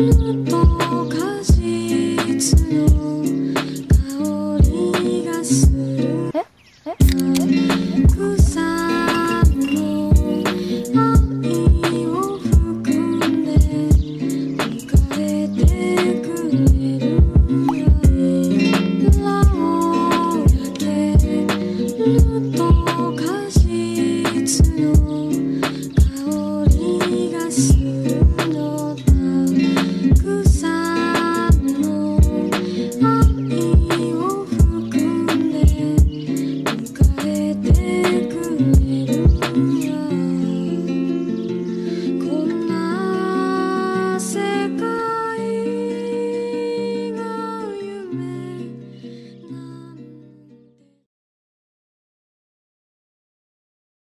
え？る